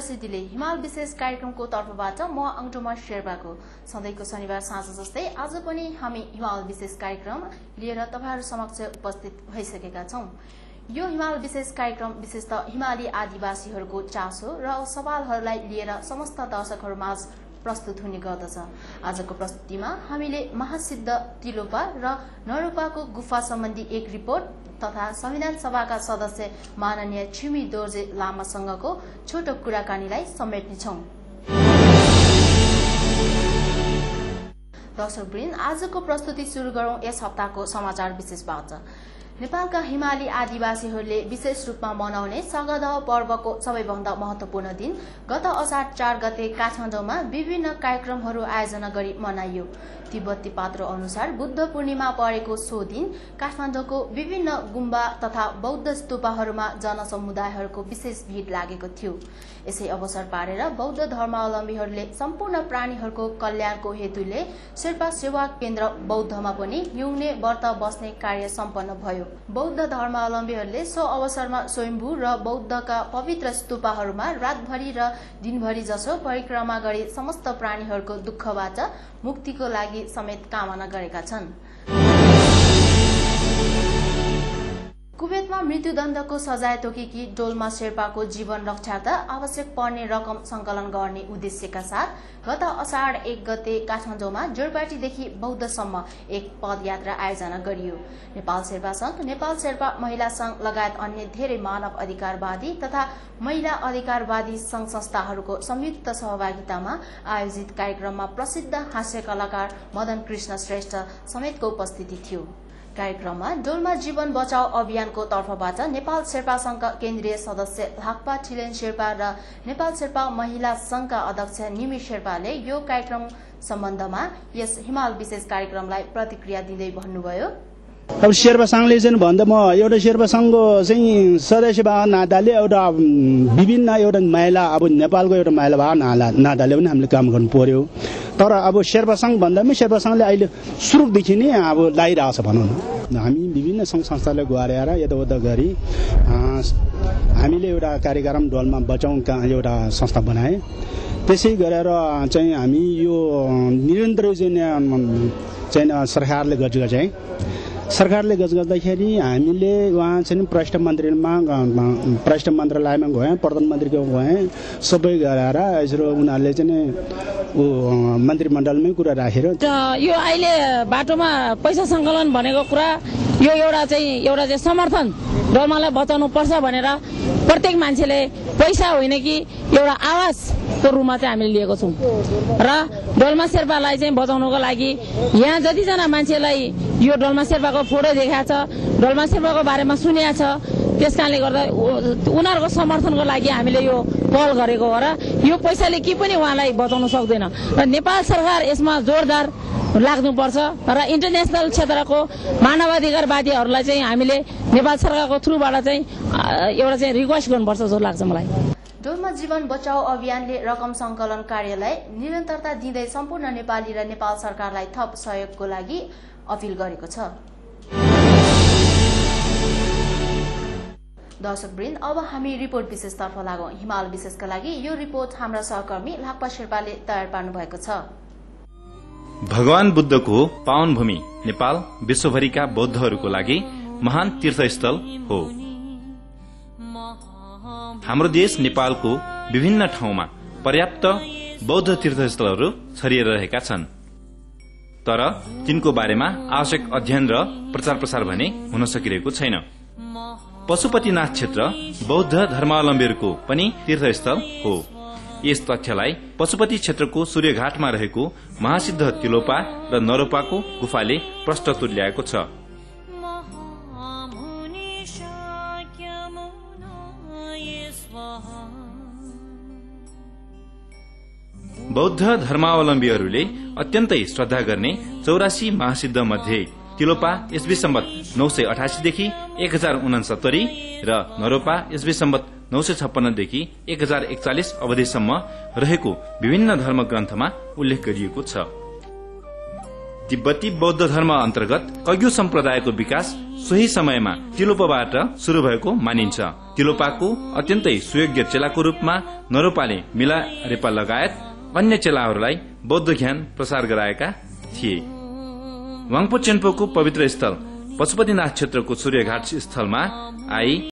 प्रसिद्धिले हिमाल विशेष कार्यक्रमको तर्फबाट म अङ्टोमा शेर्पाको सधैँको शनिबार साँझ जस्तै आज पनि हामी हिमाल विशेष कार्यक्रम लिएर तपाईँहरू समक्ष उपस्थित भइसकेका छौँ। यो हिमाल विशेष कार्यक्रम विशेषतः हिमाली आदिवासीहरूको चासो र सवालहरूलाई लिएर समस्त दर्शकहरूमाझ प्रस्तुत हुने गर्दछ। आजको प्रस्तुतिमा हामीले महासिद्ध तिलोपा र नरोपाको गुफा सम्बन्धी एक रिपोर्ट तथा संविधान सभाका सदस्य माननीय छिमी दोर्जे लामासँगको छोटो कुराकानीलाई समेट्नेछौँ। दर्शकवृन्द आजको प्रस्तुति सुरु गरौँ यस हप्ताको समाचार विशेषबाट नेपालका हिमाली आदिवासीहरूले विशेष रूपमा मनाउने सगदह पर्वको सबैभन्दा महत्वपूर्ण दिन गत असार चार गते काठमाडौँमा विभिन्न कार्यक्रमहरू आयोजना गरी मनाइयो। तिब्बती पात्र अनुसार बुद्ध पूर्णिमा परेको सो दिन काठमाडौँको विभिन्न गुम्बा तथा बौद्ध स्तूपहरूमा जनसमुदायहरूको विशेष भिड लागेको थियो। यसै अवसर पारेर बौद्ध धर्मावलम्बीहरूले सम्पूर्ण प्राणीहरूको कल्याणको हेतुले शेर्पा सेवा केन्द्र बौद्धमा पनि हिउँने व्रत बस्ने कार्य सम्पन्न भयो। बौद्ध धर्मावलम्बीहरूले सो अवसरमा स्वयम्भू र बौद्धका पवित्र स्तूपहरूमा रातभरि र दिनभरि जसो परिक्रमा गरी समस्त प्राणीहरूको दुःखबाट मुक्तिको लागि समेत कामना गरेका छन्। कुवेतमा मृत्युदण्डको सजाय तोकेकी डोल्मा शेर्पाको जीवन रक्षार्थ आवश्यक पर्ने रकम संकलन गर्ने उद्देश्यका साथ गत असाढ एक गते काठमाडौँमा जोरपाटीदेखि बौद्धसम्म एक पदयात्रा आयोजना गरियो। नेपाल शेर्पा संघ नेपाल शेर्पा महिला संघ लगायत अन्य धेरै मानव अधिकारवादी तथा महिला अधिकारवादी संघ संस्थाहरूको संयुक्त सहभागितामा आयोजित कार्यक्रममा प्रसिद्ध हास्य कलाकार मदन कृष्ण श्रेष्ठ समेतको उपस्थिति थियो। कार्यक्रममा डोल्मा जीवन बचाउ अभियानको तर्फबाट नेपाल शेर्पा संघका केन्द्रीय सदस्य लाक्पा छिलेन शेर्पा र नेपाल शेर्पा महिला संघका अध्यक्ष निमी शेर्पाले यो कार्यक्रम सम्बन्धमा यस हिमाल विशेष कार्यक्रमलाई प्रतिक्रिया दिँदै भन्नुभयो। अब शेर्पा सङ्घले चाहिँ भन्दा म एउटा शेर्पा सङ्घको चाहिँ सदस्य भएको नाताले एउटा विभिन्न एउटा महिला अब नेपालको एउटा महिला भएको नाला नाताले पनि हामीले काम गर्नु पर्यो। तर अब शेर्पा सङ्घ भन्दामै शेर्पा सङ्घले अहिले सुरुदेखि नै अब लगाइरहेको छ भनौँ न। हामी विभिन्न सङ्घ संस्थालाई गुहारेर यताउता गरी हामीले एउटा कार्यक्रम डोलमा बचाउँ एउटा संस्था बनाए। त्यसै गरेर चाहिँ हामी यो निरन्तर चाहिँ चाहिँ सरकारले गरेको चाहिँ सरकारले गज गर्दाखेरि हामीले उहाँ चाहिँ भ्रष्ट मन्त्रीमा भ्रष्ट मन्त्रालयमा गएँ प्रधानमन्त्रीको गएँ सबै गरेर यसो उनीहरूले चाहिँ ऊ मन्त्रीमण्डलमै कुरा राखेर यो अहिले बाटोमा पैसा सङ्कलन भनेको कुरा यो एउटा चाहिँ एउटा चाहिँ समर्थन डोल्मालाई बचाउनु पर्छ भनेर प्रत्येक मान्छेले पैसा होइन कि एउटा आवाजको रूपमा चाहिँ हामीले लिएको छौँ। र डोल्मा शेर्पालाई चाहिँ बचाउनुको लागि यहाँ जतिजना मान्छेलाई यो डोल्मा शेर्पाको फोटो देखाएको छ। डोल्मा शेर्पाको बारेमा सुनेको छ। त्यस कारणले गर्दा उनीहरूको समर्थनको लागि हामीले यो पहल गरेको हो र यो पैसाले के पनि उहाँलाई बचाउन सक्दैन। र नेपाल सरकार यसमा जोरदार लाग्नुपर्छ र इन्टरनेसनल क्षेत्रको मानवाधिकारवादीहरूलाई चाहिँ हामीले नेपाल सरकारको थ्रुबाट चाहिँ एउटा चाहिँ रिक्वेस्ट गर्नुपर्छ जस्तो लाग्छ मलाई। डोल्मा जीवन बचाउ अभियानले रकम संकलन कार्यलाई निरन्तरता दिँदै सम्पूर्ण नेपाली र नेपाल सरकारलाई थप सहयोगको लागि अपिल गरेको छ। दर्शकवृन्द अब हामी रिपोर्ट विशेषतर्फ लागौँ। हिमाल विशेषका लागि यो रिपोर्ट हाम्रा सहकर्मी लाक्पा शेर्पाले तयार पार्नु भएको छ। भगवान बुद्धको पावन भूमि नेपाल विश्वभरिका बौद्धहरूको लागि महान तीर्थस्थल हो। हाम्रो देश नेपालको विभिन्न ठाउँमा पर्याप्त बौद्ध तीर्थस्थलहरू छरिएर रहेका छन्। तर तिनको बारेमा आवश्यक अध्ययन र प्रचार प्रसार भने हुन सकिरहेको छैन। पशुपतिनाथ क्षेत्र बौद्ध धर्मावलम्बीहरूको पनि तीर्थस्थल हो। यस तथ्यलाई पशुपति क्षेत्रको सूर्यघाटमा रहेको महासिद्ध तिलोपा र नरोपाको गुफाले प्रष्ट तुल्याएको छ। बौद्ध धर्मावलम्बीहरूले अत्यन्तै श्रद्धा गर्ने चौरासी महासिद्ध मध्ये तिलोपा एसबी सम्बत नौ सय अठासीदेखि एक हजार उनासत्तरी र नरोपा एसबी सम्बत नौ सय छप्पन्नदेखि एक हजार एकचालिस अवधिसम्म रहेको विभिन्न धर्म ग्रन्थमा उल्लेख गरिएको छ। तिब्बती बौद्ध धर्म अन्तर्गत कग्यु सम्प्रदायको विकास सोही समयमा तिलोपाबाट शुरू भएको मानिन्छ। तिलोपाको अत्यन्तै सुयोग्य चेलाको रूपमा नरोपाले मिला रेपा लगायत अन्य चेलाहरूलाई बौद्ध ज्ञान प्रसार गराएका थिए। वाङपो चेन्पोको पवित्र स्थल पशुपतिनाथ क्षेत्रको सूर्यघाट स्थलमा आई